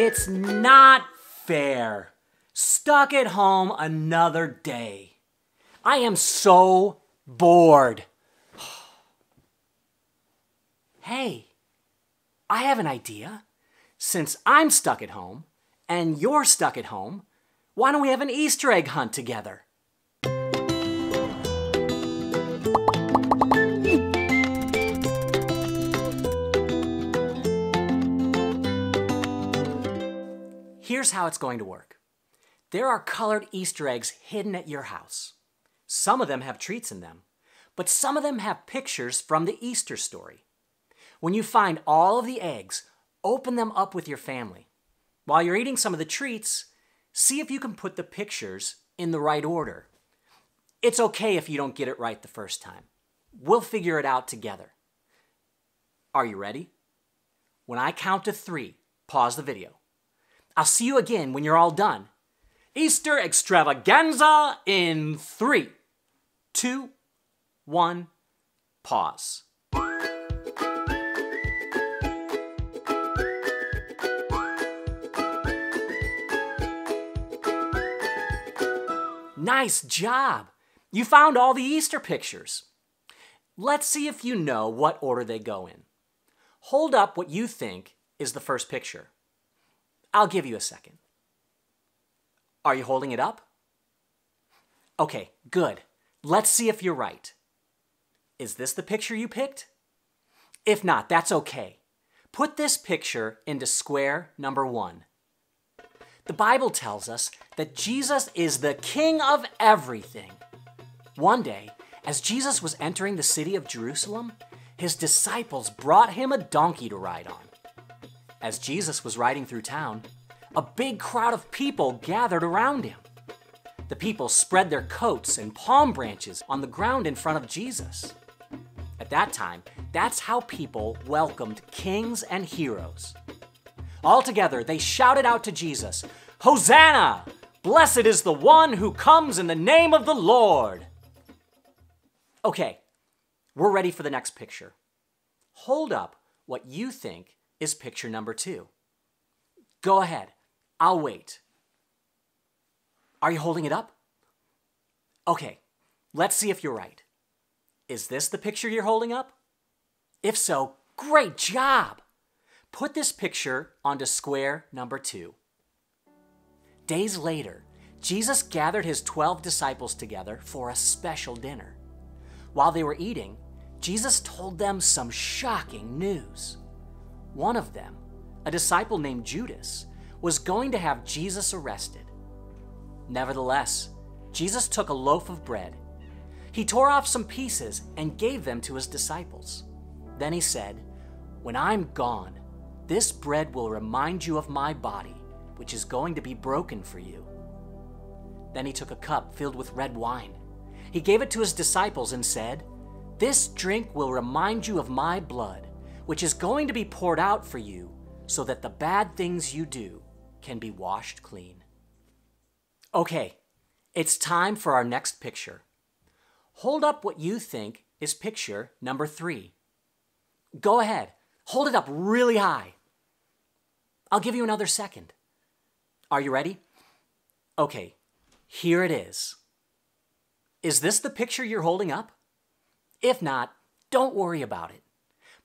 It's not fair. Stuck at home another day. I am so bored. hey, I have an idea. Since I'm stuck at home and you're stuck at home, why don't we have an Easter egg hunt together? Here's how it's going to work. There are colored Easter eggs hidden at your house. Some of them have treats in them, but some of them have pictures from the Easter story. When you find all of the eggs, open them up with your family. While you're eating some of the treats, see if you can put the pictures in the right order. It's okay if you don't get it right the first time. We'll figure it out together. Are you ready? When I count to three, pause the video. I'll see you again when you're all done. Easter Eggstravaganza in three, two, one, pause. Nice job! You found all the Easter pictures. Let's see if you know what order they go in. Hold up what you think is the first picture. I'll give you a second. Are you holding it up? Okay, good. Let's see if you're right. Is this the picture you picked? If not, that's okay. Put this picture into square number one. The Bible tells us that Jesus is the King of everything. One day, as Jesus was entering the city of Jerusalem, his disciples brought him a donkey to ride on. As Jesus was riding through town, a big crowd of people gathered around him. The people spread their coats and palm branches on the ground in front of Jesus. At that time, that's how people welcomed kings and heroes. Altogether, they shouted out to Jesus, Hosanna! Blessed is the one who comes in the name of the Lord. Okay, we're ready for the next picture. Hold up what you think is picture number two. Go ahead, I'll wait. Are you holding it up? Okay, let's see if you're right. Is this the picture you're holding up? If so, great job! Put this picture onto square number two. Days later, Jesus gathered his 12 disciples together for a special dinner. While they were eating, Jesus told them some shocking news. One of them, a disciple named Judas, was going to have Jesus arrested. Nevertheless, Jesus took a loaf of bread. He tore off some pieces and gave them to his disciples. Then he said, When I'm gone, this bread will remind you of my body, which is going to be broken for you. Then he took a cup filled with red wine. He gave it to his disciples and said, This drink will remind you of my blood, which is going to be poured out for you, so that the bad things you do can be washed clean. Okay, it's time for our next picture. Hold up what you think is picture number three. Go ahead, hold it up really high. I'll give you another second. Are you ready? Okay, here it is. Is this the picture you're holding up? If not, don't worry about it.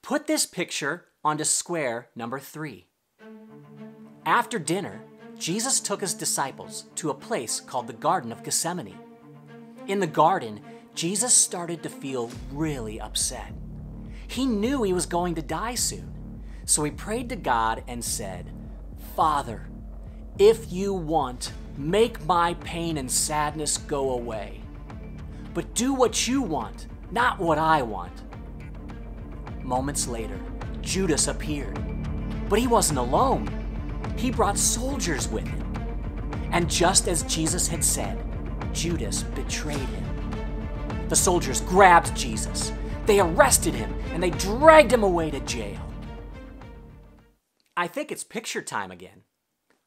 Put this picture onto square number three. After dinner, Jesus took his disciples to a place called the Garden of Gethsemane. In the garden, Jesus started to feel really upset. He knew he was going to die soon, so he prayed to God and said, Father, if you want, make my pain and sadness go away. But do what you want, not what I want. Moments later, Judas appeared. But he wasn't alone. He brought soldiers with him. And just as Jesus had said, Judas betrayed him. The soldiers grabbed Jesus. They arrested him and they dragged him away to jail. I think it's picture time again.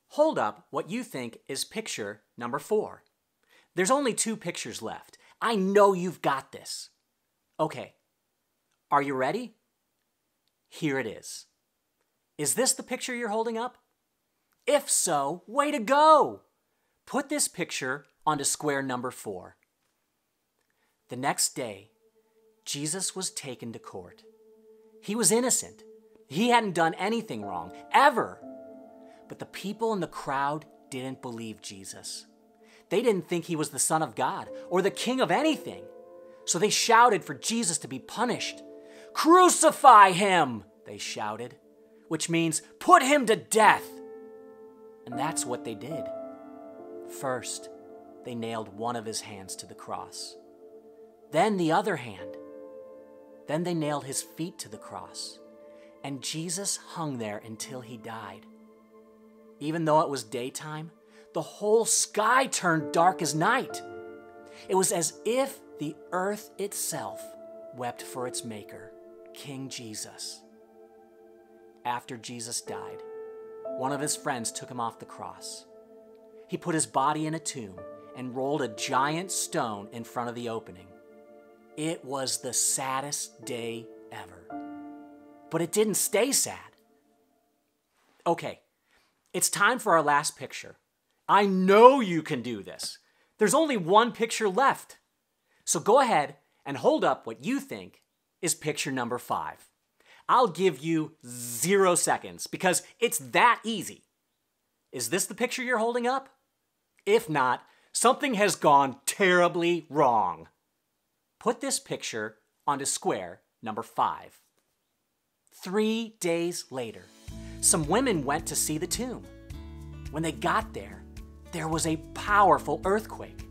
Hold up what you think is picture number four. There's only two pictures left. I know you've got this. Okay, are you ready? Here it is. Is this the picture you're holding up? If so, way to go! Put this picture onto square number four. The next day, Jesus was taken to court. He was innocent. He hadn't done anything wrong, ever. But the people in the crowd didn't believe Jesus. They didn't think he was the Son of God or the King of anything. So they shouted for Jesus to be punished. Crucify him, they shouted, which means put him to death. And that's what they did. First, they nailed one of his hands to the cross, then the other hand. Then they nailed his feet to the cross, and Jesus hung there until he died. Even though it was daytime, the whole sky turned dark as night. It was as if the earth itself wept for its maker, King Jesus. After Jesus died, one of his friends took him off the cross. He put his body in a tomb and rolled a giant stone in front of the opening. It was the saddest day ever. But it didn't stay sad. Okay, it's time for our last picture. I know you can do this. There's only one picture left. So go ahead and hold up what you think is picture number five. I'll give you zero seconds because it's that easy. Is this the picture you're holding up? If not, something has gone terribly wrong. Put this picture onto square number five. Three days later, some women went to see the tomb. When they got there, there was a powerful earthquake.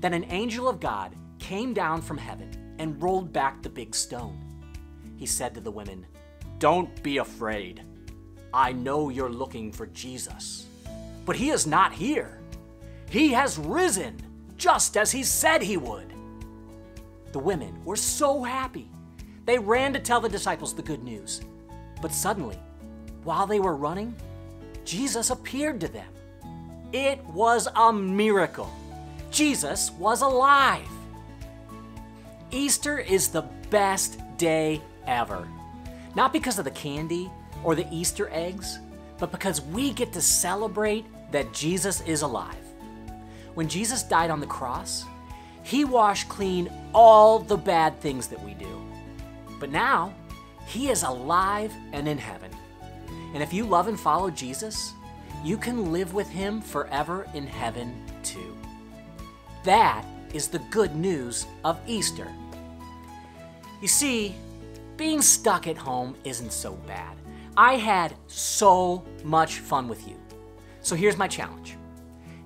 Then an angel of God came down from heaven and rolled back the big stone. He said to the women, Don't be afraid. I know you're looking for Jesus, but he is not here. He has risen, just as he said he would. The women were so happy. They ran to tell the disciples the good news. But suddenly, while they were running, Jesus appeared to them. It was a miracle. Jesus was alive. Easter is the best day ever. Not because of the candy or the Easter eggs, but because we get to celebrate that Jesus is alive. When Jesus died on the cross, he washed clean all the bad things that we do. But now, he is alive and in heaven. And if you love and follow Jesus, you can live with him forever in heaven too. That is the good news of Easter. You see, being stuck at home isn't so bad. I had so much fun with you. So here's my challenge.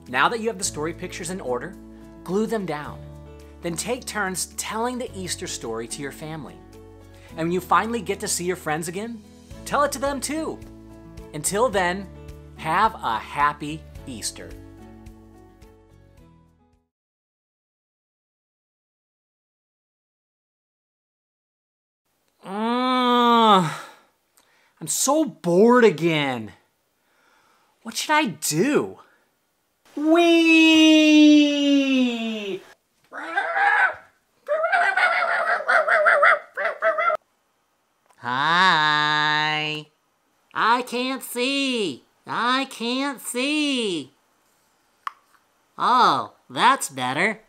Now that you have the story pictures in order, glue them down. Then take turns telling the Easter story to your family. And when you finally get to see your friends again, tell it to them too. Until then, have a happy Easter. I'm so bored again. What should I do? Wee! Hi. I can't see. I can't see. Oh, that's better.